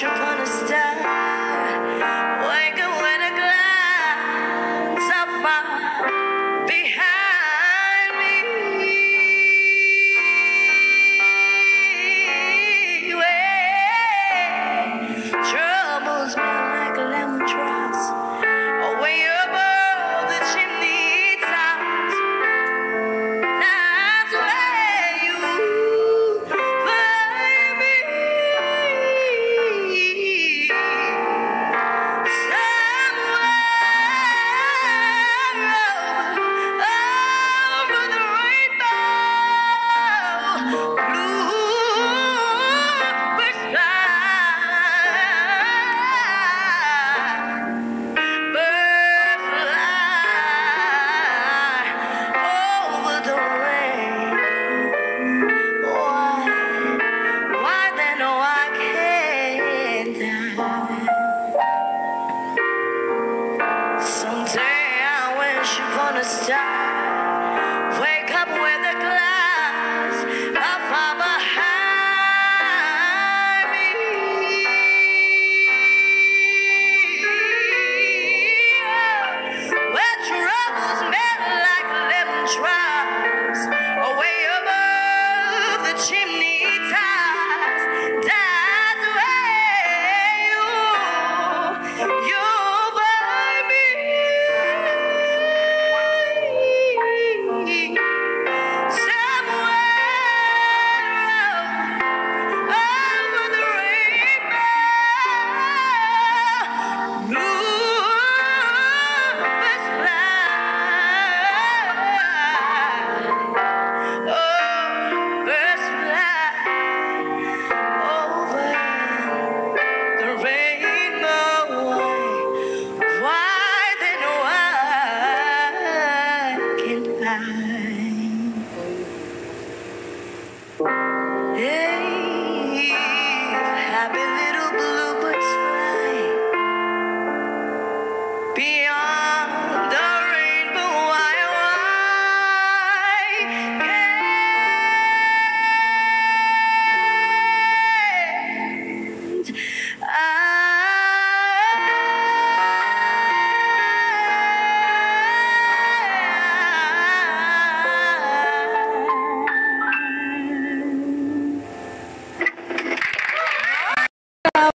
worship stop. life.